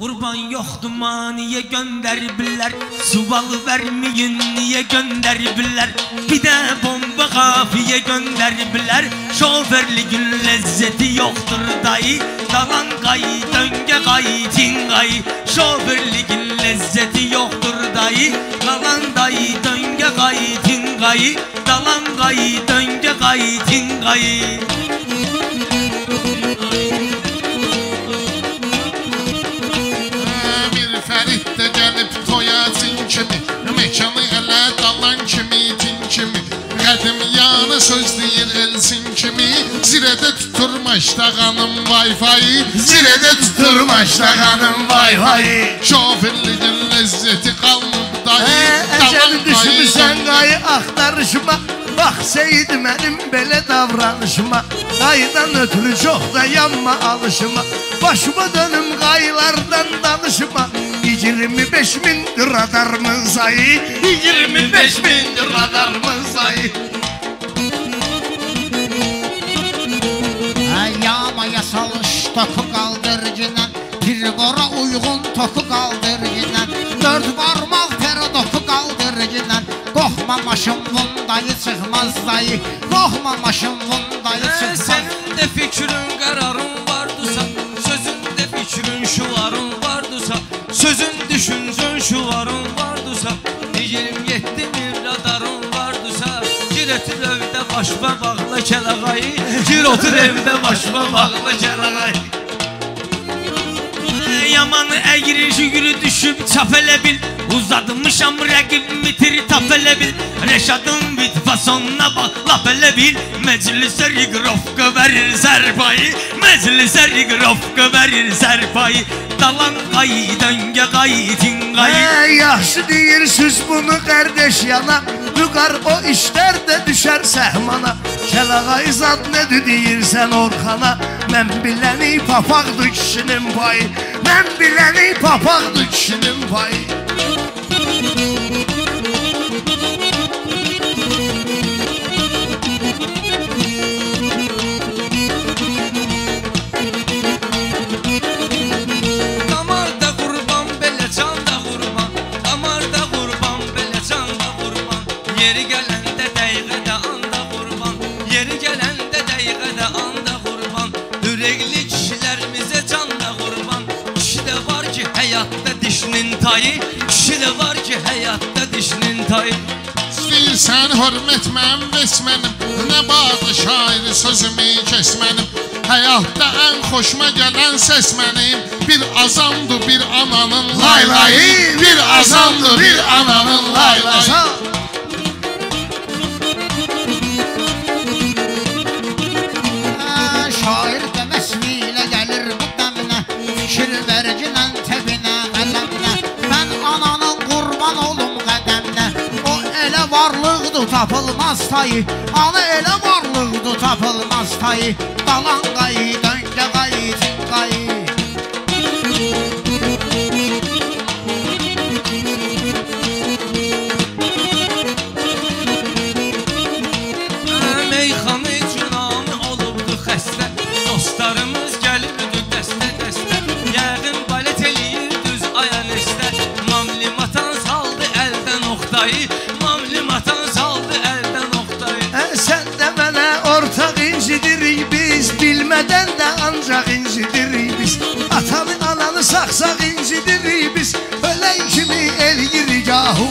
Qurban yoxdur maniyə göndəriblər Suval verməyin niyə göndəriblər Bir də bomba qafiyə göndəriblər Şoförlüğün ləzzəti yoxdur dayı. Dalan qayı, döngə qayı, tin qayı Şoförlüğün ləzzəti yoxdur dayı. Dalan dayı, döngə qayı, tin qayı Dalan qayı, döngə qayı, tin Yanı söz deyir elsin kimi? Zirədə tutur maştağanın Wi-Fi Zirədə tutur maştağanın Wi-Fi Şoförlüğün ləzzəti qalmıb dayı Əcəl Dalan düşmüsən qayı qayı axtarışıma Bax Seyid mənim belə davranışıma. Qayıdan ötürü çox da yanma alışıma. Başıma dönüm qayılardan danışıma. 25 mindir radarımın sayı 25 mindir radarımın sayı Yağmaya salış toku qaldırıcından Pirqora uyğun toku qaldırıcından Dörd barmaq perodoku qaldırıcından Qoxma maşın bundayı çıxmaz dayı. Qoxma maşın bundayı Ee, çıxmaz Senin de fikrin kararın vardısa Sözünde fikrin şuvarın vardısa Sözün düşüncün şuvarın vardısa 27 mil radarın vardısa otur evde başma bağla kelağayı Gir otur evde başma bağla kelağayı Yaman əgri şügürü düşüb çap elə bil Uzadmışam rəqibimi tiri tap elə bil Rəşadın bit fasonuna bax lap elə bil Məclisə riqrofqa verir sərpayı Məclisə riqrofqa verir sərpayı Dalan qayı, döngə qayı, tin qayı Ey yaxşı deyirsiniz bunu qardeş yana. Vüqar o işlər də düşər səhmana Kəlağayı zad nədir deyirsən Orxana Mən biləni papaqdır kişinin payı. Mən biləni papaqdır kişinin payı tayı Kişi də var ki həyatda dişinin tayı. İstəyirsən hörmət mənim veç mənim Nə bağlı şairi sözümü kes mənim Həyatda ən xoşuma gələn səs mənim Bir azandı bir ananın laylayı Bir azandı bir ananın laylayı tapılmaz tayı Ana elə varlıqdır tapılmaz tayı. Dalan qayı, döngə qayı, tin qayı Meyxanı cünamı olubdu Dostlarımız gəlirdi dəstə-dəstə Yəqin balet düz ayanəstə Mamli matan saldı əldən oxtayı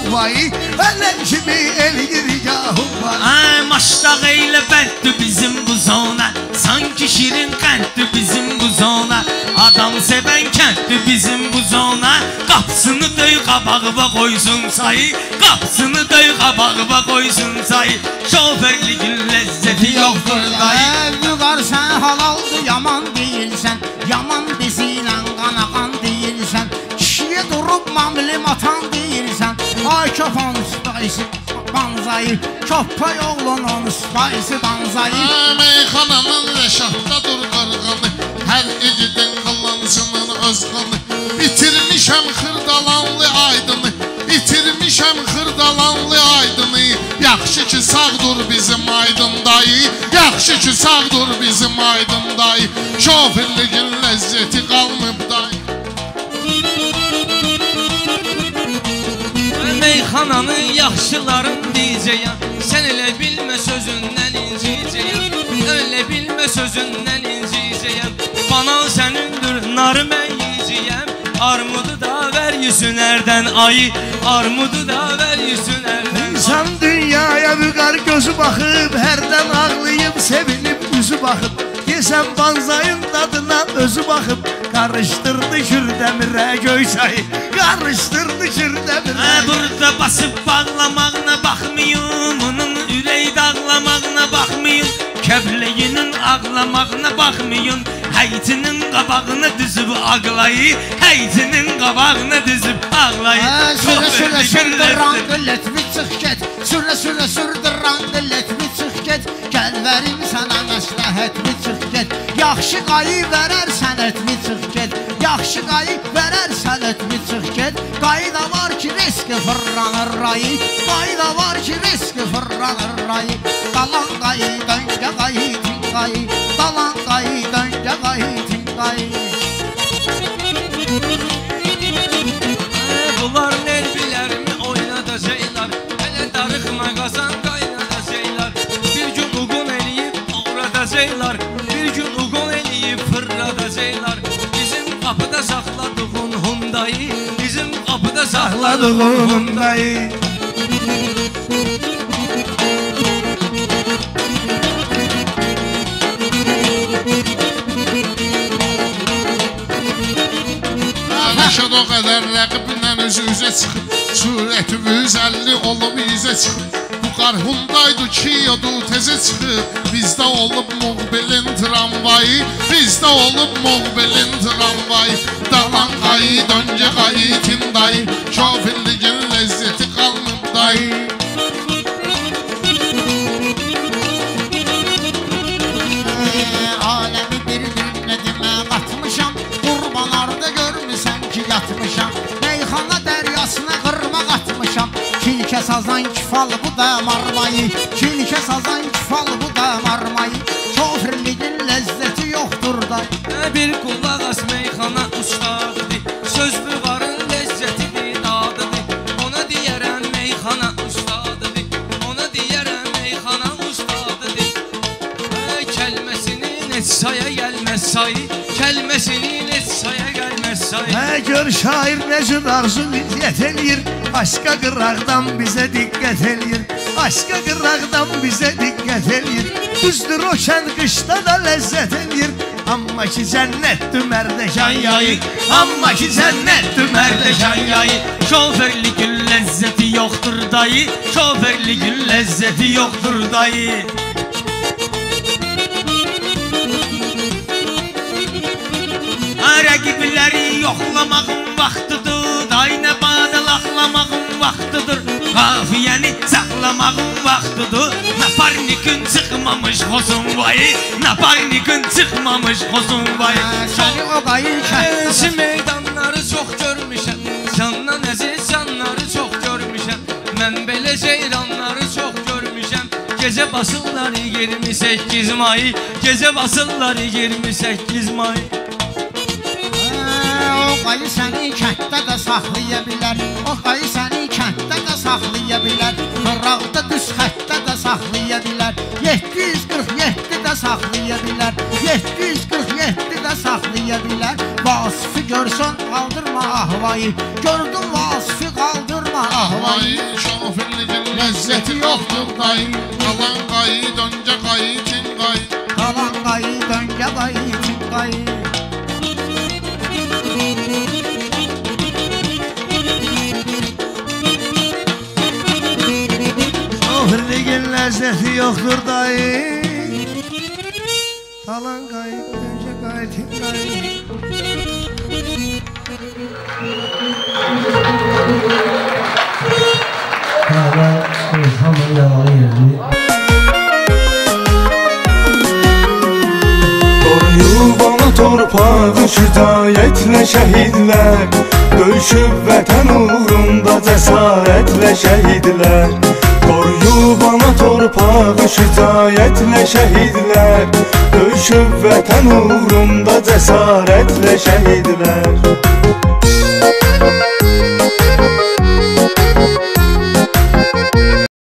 ahuvayı Ölən kimi eləyirik ahuvayı Ay maştaq eylə bənddir bizim bu zona. Sanki şirin qənddir bizim bu zona. Adam sevən kənddir bizim bu zona. Qapısını döy qabağıma qoysun sayı. Qapısını döy qabağıma qoysun sayı. Şoförlüğün ləzzəti yoxdur dayı spaysi banzayı Köpək oğlunun spaysi banzayı Meyxananın rəşadda dur qarğanı Hər igidin qılancının öz qanı Bitirmişəm xırdalanlı aydını Bitirmişəm xırdalanlı aydını. Yaxşı ki sağdır bizim aydın dayı Yaxşı ki sağdır bizim aydın dayı. Şoförlüğün ləzzəti qalmıb dayı Meyxananı yaxşıların diyeceğim. Sen elə bilmə sözündən inciyeceğim Elə bilmə sözündən inciyeceğim Bana sənindir, narı mən yiyeceğim Armudu da ver yüzünərdən ayı. Armudu da ver yüzünərdən İnsan dünyaya büqar gözü baxıb Hərdən ağlayıb, sevinib üzü baxıb Desəm banzayın dadına özü baxıb Qarışdırdı kürdəmirə göysayı Qarışdırdı kürdəmirə Hə, burada basıb bağlamağına baxmayın Onun ürək dağlamağına baxmayın Kəbləyinin ağlamağına baxmayın Həytinin qabağını düzüb ağlayı Həytinin qabağını düzüb ağlayı. Sürə sürə sürdür gülləsi. rangılletmi çıx get Sürə sürə sürdür çıx get Gəl verim sənə məsləhətmi çıx get. Yaxşı qayı verər sənətmi çıx get. Yaxşı qayı verər sənətmi çıx get. Qayda var ki riski fırlanır rayı. Qayda var ki riski fırlanır rayı. Qalan qayı döngə qayı tin qayı. Qalan qayı döngə qayı tin qayı Hyundai Ladığımdayı Məşəd o qədər rəqiblə üz-üzə çıxıb Surəti 150 olub izə çıxıb Bu qarhundaydı ki yodu tezə çıxıb Bizdə olub muqbilin tramvayı Bizdə olub muqbilin tramvayı Dalan qayı, tindayı Şofirliyin ləzzəti qalmıb dayı Aləmi bir-birinə demə qatmışam Qurbalarda görmüsən ki yatmışam. Meyxana dəryasına qırma qatmışam Kilkə sazan kifalı bu da marmayı. Kilkə sazan kifalı bu da marmayı Kofirliyin ləzzəti yoxdur da. Hə, Bir qulaq as meyxana ustadıdır. Söz büğarın ləzzətidir, dadıdır. Ona deyərəm meyxana ustadıdır. Ona deyərəm meyxana ustadıdır. Hə, Kəlməsinin heç saya gəlməz sayı Kəlməsinin heç saya gəlməz sayı Hə gör şair necə arzu niyyət eləyir. Aşka qıraqdan bizə diqqət eləyir. Aşka qıraqdan bizə diqqət eləyir Düzdür o kənd qışda da ləzzət eləyir Amma ki cənnətdir mərdəkan yayı. Amma ki cənnətdir mərdəkan yayı. Şoförlüğün ləzzəti yoxdur dayı. Şoförlüğün ləzzəti yoxdur dayı. Rəqibləri yoxlamağın vaxtıdır Dayna badalaxlamağın vaxtıdır Qafiyəni saxlamağın vaxtıdır Naparnikin çıxmamış xosun vayı Naparnikin çıxmamış xosun vayı. Səni o qayı kəndə Əzi meydanları çox görmüşəm. Candan əziz canları çox görmüşəm. Mən belə ceyranları çox görmüşəm. Gecə basırlar 28 may. Gecə basırlar 28 may O qayı səni kənddə də saxlaya bilər O qayı səni kənddə də saxlaya bilər Qıraqda düz xəttdə də saxlaya bilər 747 də saxlaya bilər 747 də saxlaya bilər Vasifi görsən qaldırma ahvayı. Gördün vasifi qaldırma ahvayı. Vay şofirliyin ləzzəti yoxdur dayı. Qalan qayı, döngə qayı, tin qayı Ləzzəti yoxdur dayı. Talan qayıt, öncə qayıt, qayıt Hala yaralı yerdi. Qoruyub ana torpağı şücaətlə şəhidlər. Döyüşüb vətən uğrunda cəsarətlə şəhidlər Koru bana torpağı şitayetle şehidler Dövüşüp vətən uğrunda cəsarətlə şəhidlər Müzik